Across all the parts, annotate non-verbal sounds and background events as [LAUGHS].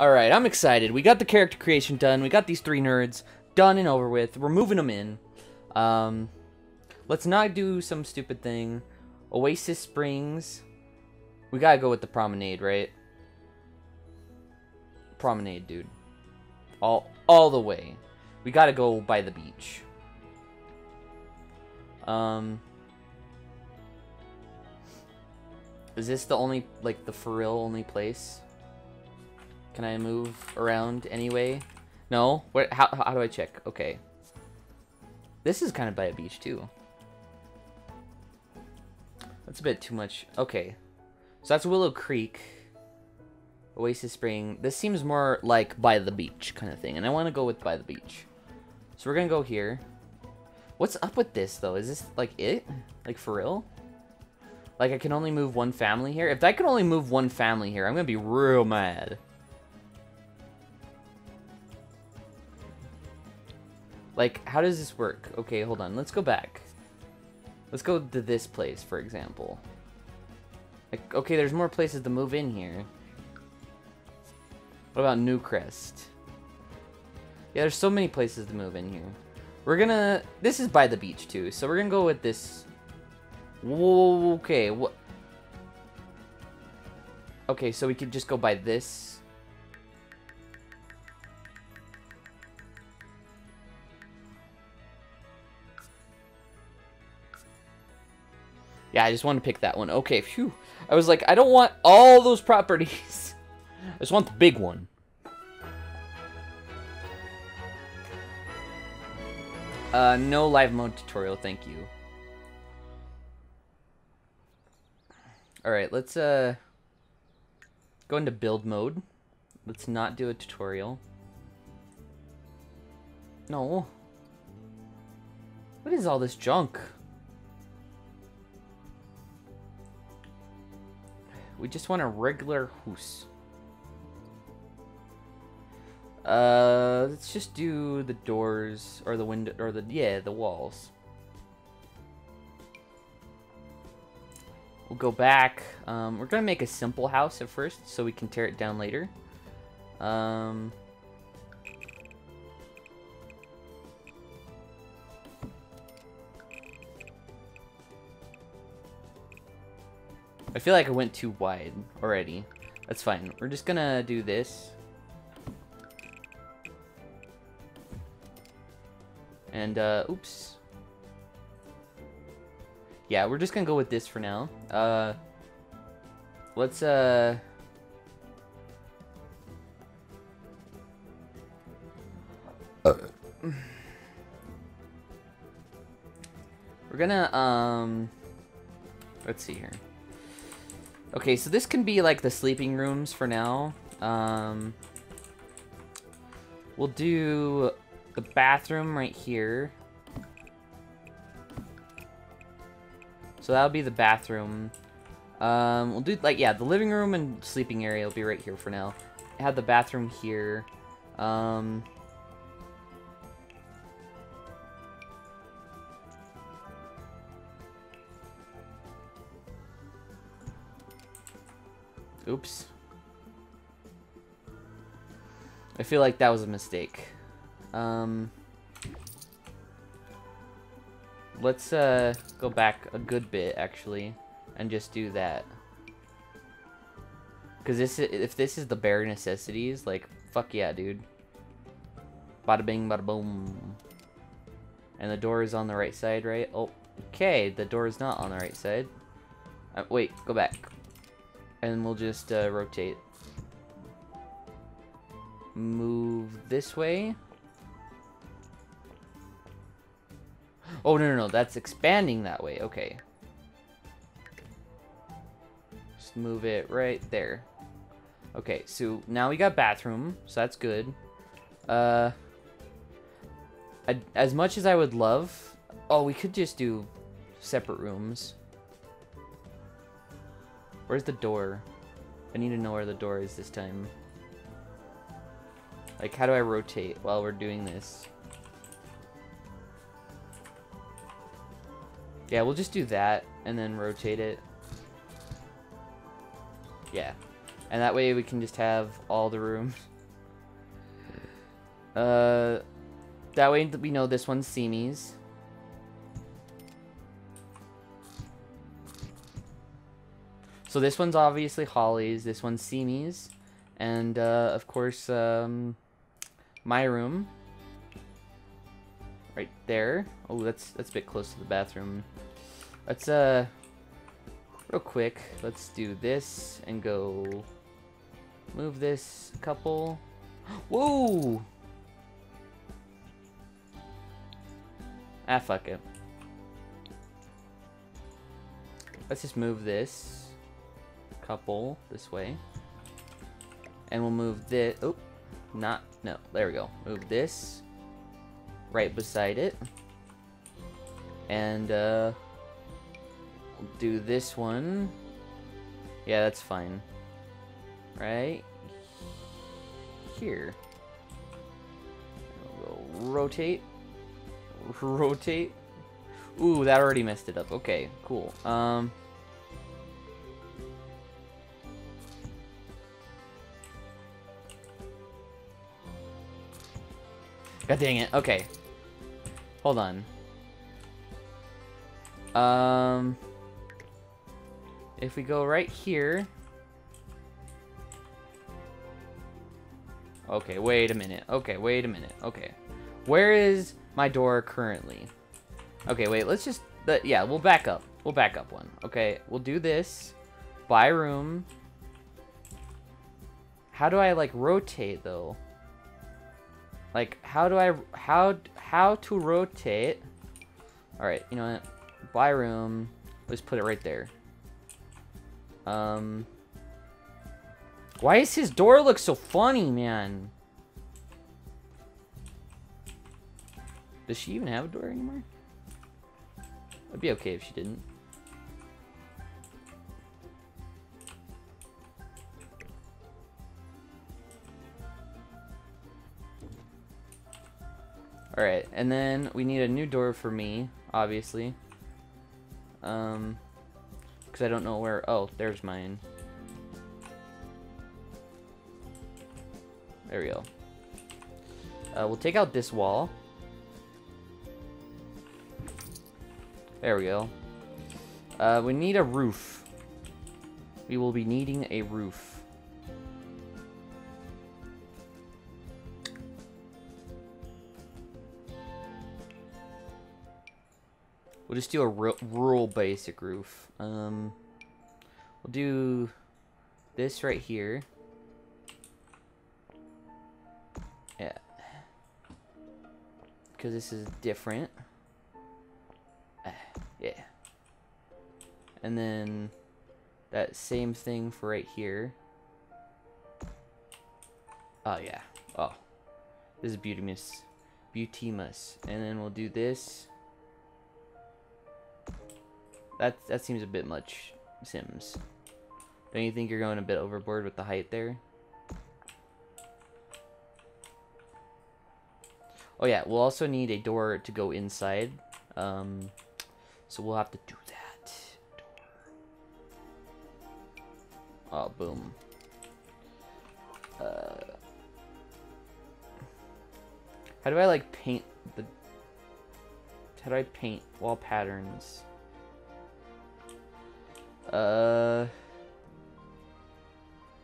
Alright, I'm excited. We got the character creation done. We got these three nerds done and over with. We're moving them in. Um, let's not do some stupid thing. Oasis Springs. We gotta go with the promenade, right? Promenade, dude. All, all the way. We gotta go by the beach. Um... Is this the only, like, the for real only place? Can I move around anyway? No? What? How, how do I check? Okay. This is kind of by a beach, too. That's a bit too much. Okay. So that's Willow Creek. Oasis Spring. This seems more like by the beach kind of thing. And I want to go with by the beach. So we're going to go here. What's up with this, though? Is this, like, it? Like, for real? Like, I can only move one family here? If I can only move one family here, I'm going to be real mad. Like, how does this work? Okay, hold on. Let's go back. Let's go to this place, for example. Like, okay, there's more places to move in here. What about Newcrest? Yeah, there's so many places to move in here. We're gonna... This is by the beach, too, so we're gonna go with this... Whoa, okay, what... Okay, so we could just go by this Yeah, I just want to pick that one. Okay, phew. I was like, I don't want all those properties. [LAUGHS] I just want the big one. Uh, no live mode tutorial, thank you. Alright, let's, uh, go into build mode. Let's not do a tutorial. No. What is all this junk? We just want a regular house. Uh, let's just do the doors or the window or the yeah the walls. We'll go back. Um, we're gonna make a simple house at first, so we can tear it down later. Um, I feel like I went too wide already. That's fine. We're just gonna do this. And, uh, oops. Yeah, we're just gonna go with this for now. Uh, let's, uh... We're gonna, um... Let's see here. Okay, so this can be like the sleeping rooms for now. Um, we'll do the bathroom right here. So that'll be the bathroom. Um, we'll do, like, yeah, the living room and sleeping area will be right here for now. Have the bathroom here. Um, Oops. I feel like that was a mistake. Um, let's uh, go back a good bit, actually, and just do that. Because this is, if this is the bare necessities, like, fuck yeah, dude. Bada bing, bada boom. And the door is on the right side, right? Oh, okay, the door is not on the right side. Uh, wait, go back and we'll just uh, rotate. Move this way. Oh, no, no, no, that's expanding that way. Okay. Just move it right there. Okay, so now we got bathroom, so that's good. Uh, I, as much as I would love... Oh, we could just do separate rooms. Where's the door? I need to know where the door is this time. Like, how do I rotate while we're doing this? Yeah, we'll just do that, and then rotate it. Yeah. And that way we can just have all the rooms. [LAUGHS] Uh, that way we know this one's Simi's. So this one's obviously Holly's, this one's Simi's, and uh, of course, um, my room. Right there. Oh, that's that's a bit close to the bathroom. Let's uh, real quick, let's do this and go move this couple. [GASPS] Whoa! Ah, fuck it. Let's just move this couple this way. And we'll move this. Oh, not. No, there we go. Move this right beside it. And, uh, we'll do this one. Yeah, that's fine. Right here. We'll rotate rotate. Ooh, that already messed it up. Okay, cool. Um. God dang it. Okay. Hold on. Um. If we go right here. Okay, wait a minute. Okay, wait a minute. Okay. Where is my door currently. Okay, wait, let's just, uh, yeah, we'll back up. We'll back up one. Okay, we'll do this. Buy room. How do I, like, rotate, though? Like, how do I, how, how to rotate? Alright, you know what? Buy room. Let's put it right there. Um, why does his door look so funny, man? Does she even have a door anymore? It'd be okay if she didn't. Alright, and then we need a new door for me, obviously. Um, because I don't know where... Oh, there's mine. There we go. Uh, we'll take out this wall. There we go. Uh, we need a roof. We will be needing a roof. We'll just do a rural basic roof. Um, we'll do this right here. Yeah. Because this is different. [SIGHS] Yeah. And then that same thing for right here. Oh, yeah. Oh. This is Beautimus. Beautimus. And then we'll do this. That, that seems a bit much, Sims. Don't you think you're going a bit overboard with the height there? Oh yeah, we'll also need a door to go inside. Um, so we'll have to do that. Oh, boom. Uh, how do I like paint the? How do I paint wall patterns? Uh,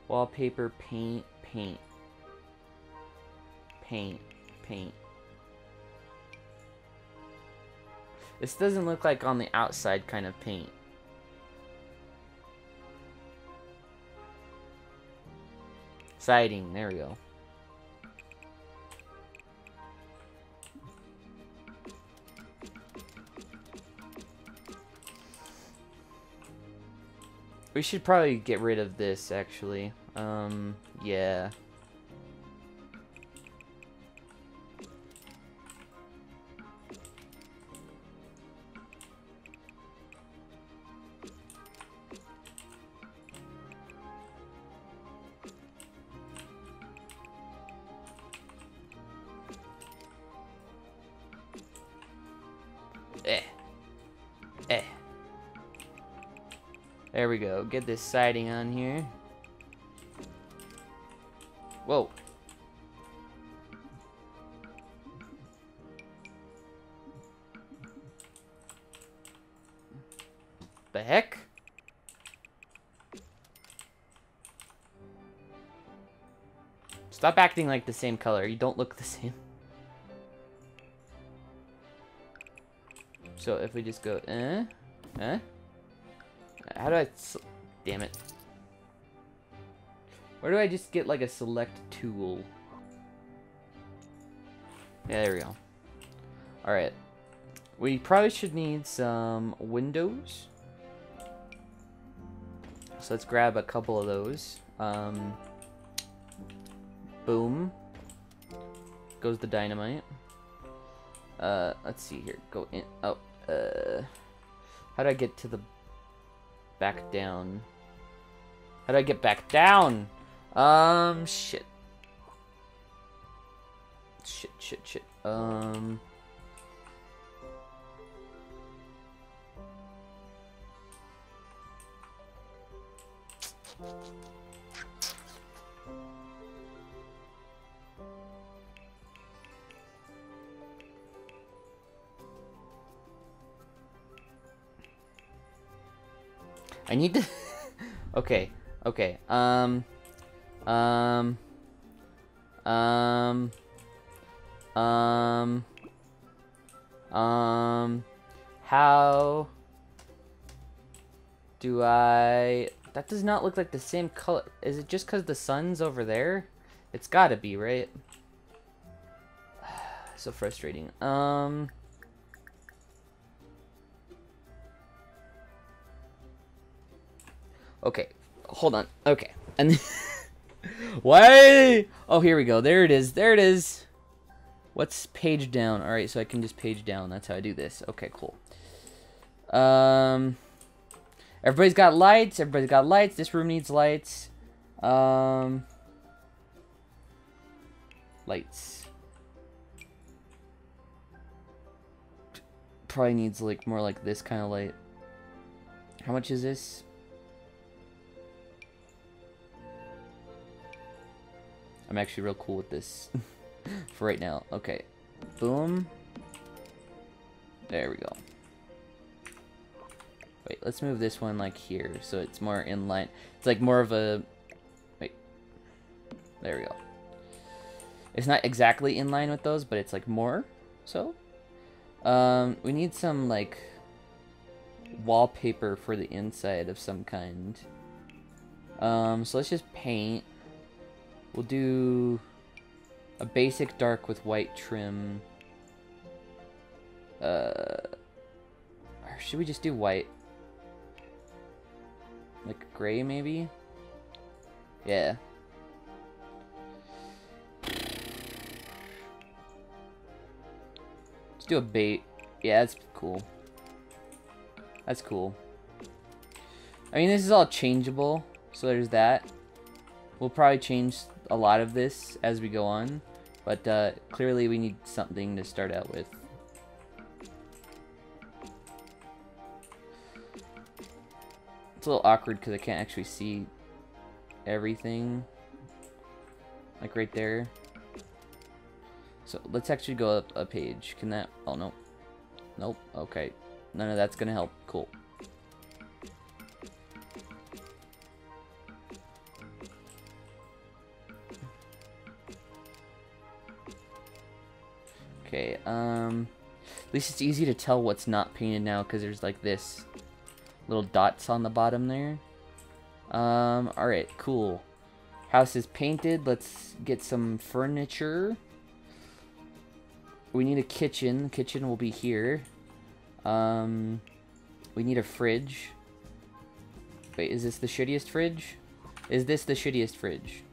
wallpaper, paint, paint, paint, paint. This doesn't look like on the outside kind of paint. Siding, there we go. We should probably get rid of this, actually. Um, yeah. There we go. Get this siding on here. Whoa. The heck? Stop acting like the same color. You don't look the same. So if we just go, eh? Eh? How do I... Damn it. Where do I just get like a select tool? Yeah, there we go. Alright. We probably should need some windows. So let's grab a couple of those. Um, boom. Goes the dynamite. Uh, let's see here. Go in. Oh, uh, how do I get to the back down? How do I get back down? Um, shit. Shit, shit, shit. Um... need to... [LAUGHS] okay, okay, um... Um... Um... Um... Um... How... Do I... That does not look like the same color. Is it just because the sun's over there? It's gotta be, right? [SIGHS] so frustrating. Um... Okay, hold on. Okay, and [LAUGHS] why? Oh, here we go. There it is. There it is. What's page down? All right, so I can just page down. That's how I do this. Okay, cool. Um, everybody's got lights. Everybody's got lights. This room needs lights. Um, lights. Probably needs like more like this kind of light. How much is this? I'm actually real cool with this [LAUGHS] for right now. Okay. Boom. There we go. Wait, let's move this one like here so it's more in line. It's like more of a... Wait. There we go. It's not exactly in line with those, but it's like more so. Um, we need some like wallpaper for the inside of some kind. Um, so let's just paint. We'll do a basic dark with white trim. Uh, or should we just do white? Like gray, maybe? Yeah. Let's do a bait. Yeah, that's cool. That's cool. I mean, this is all changeable, so there's that. We'll probably change a lot of this as we go on, but uh, clearly we need something to start out with. It's a little awkward because I can't actually see everything. Like right there. So let's actually go up a page. Can that... Oh, no. Nope. Okay. None of that's going to help. Cool. Least it's easy to tell what's not painted now, because there's like this little dots on the bottom there. Um, alright, cool. House is painted. Let's get some furniture. We need a kitchen. Kitchen will be here. Um, we need a fridge. Wait, is this the shittiest fridge? Is this the shittiest fridge?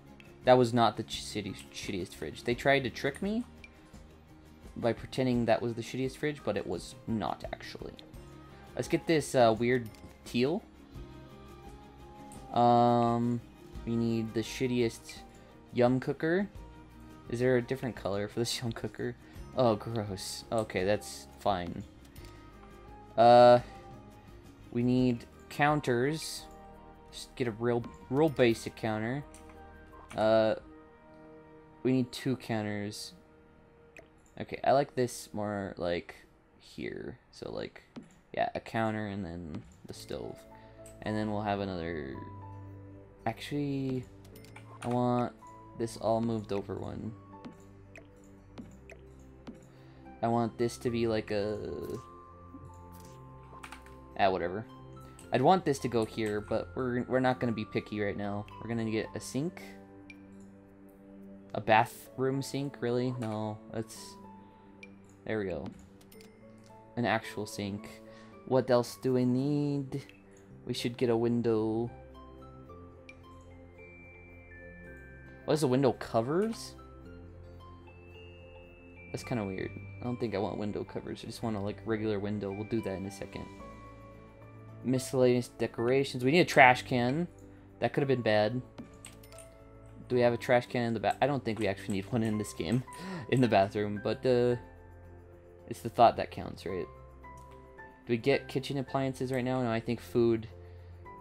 That was not the shittiest fridge. They tried to trick me by pretending that was the shittiest fridge, but it was not actually. Let's get this uh, weird teal. Um, we need the shittiest yum cooker. Is there a different color for this [LAUGHS] yum cooker? Oh, gross. Okay, that's fine. Uh, we need counters. Just get a real, real basic counter. Uh, we need two counters. Okay, I like this more like here. So like, yeah, a counter and then the stove. And then we'll have another... Actually, I want this all moved over one. I want this to be like a... Ah, whatever. I'd want this to go here, but we're, we're not going to be picky right now. We're going to get a sink. A bathroom sink, really? No, that's... There we go. An actual sink. What else do we need? We should get a window. What is the window covers? That's kind of weird. I don't think I want window covers. I just want a like regular window. We'll do that in a second. Miscellaneous decorations. We need a trash can. That could have been bad. Do we have a trash can in the bath? I don't think we actually need one in this game, [LAUGHS] in the bathroom. But uh, it's the thought that counts, right? Do we get kitchen appliances right now? No, I think food.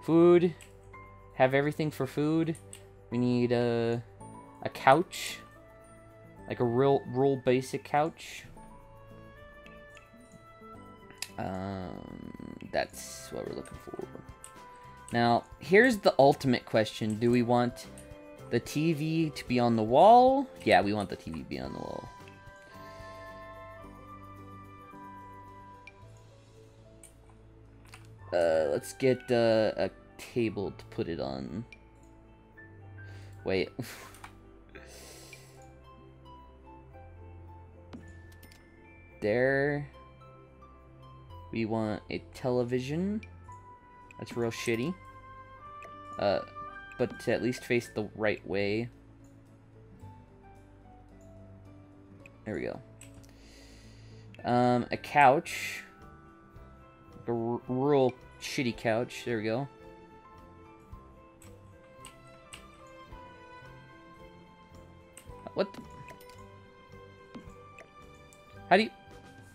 Food. Have everything for food. We need a, a couch. Like a real, real basic couch. Um, that's what we're looking for. Now, here's the ultimate question. Do we want the TV to be on the wall? Yeah, we want the TV to be on the wall. Uh, let's get uh, a table to put it on. Wait. [LAUGHS] there. We want a television. That's real shitty. Uh, but to at least face the right way. There we go. Um, a couch. A real shitty couch. There we go. What? How do you...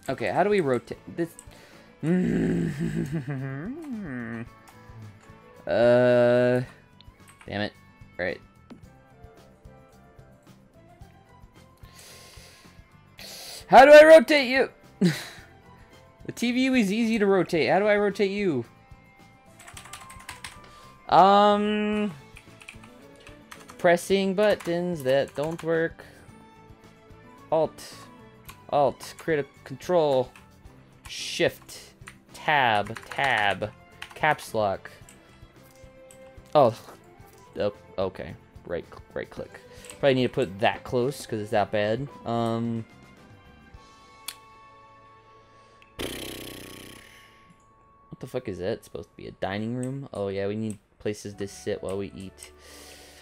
Okay, how do we rotate this? [LAUGHS] uh... Damn it. Right. How do I rotate you? [LAUGHS] the TV is easy to rotate. How do I rotate you? Um... Pressing buttons that don't work. Alt. Alt. Create a control. Shift. Tab. Tab. Caps lock. Oh. oh okay. Right, right click. Probably need to put that close because it's that bad. Um. What the fuck is that? It's supposed to be a dining room? Oh yeah, we need places to sit while we eat.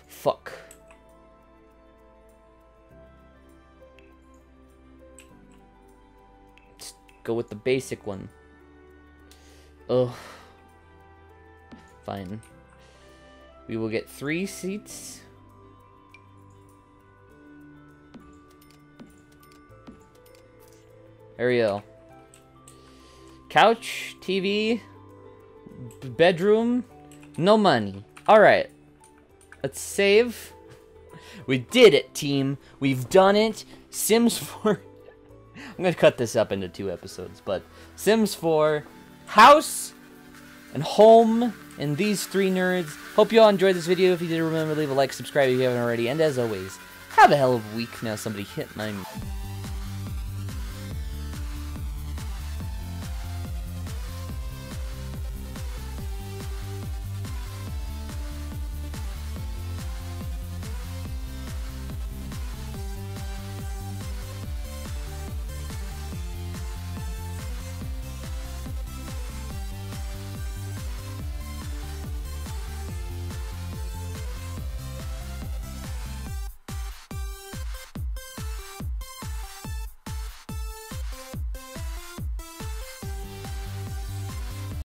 Fuck. Let's go with the basic one. Ugh. Fine. We will get three seats. Go. Couch, TV, bedroom, no money. Alright. Let's save. We did it, team. We've done it. Sims [LAUGHS] 4. I'm going to cut this up into two episodes, but Sims 4, house, and home, and these three nerds. Hope you all enjoyed this video. If you did, remember to leave a like, subscribe if you haven't already, and as always, have a hell of a week. Now somebody hit my...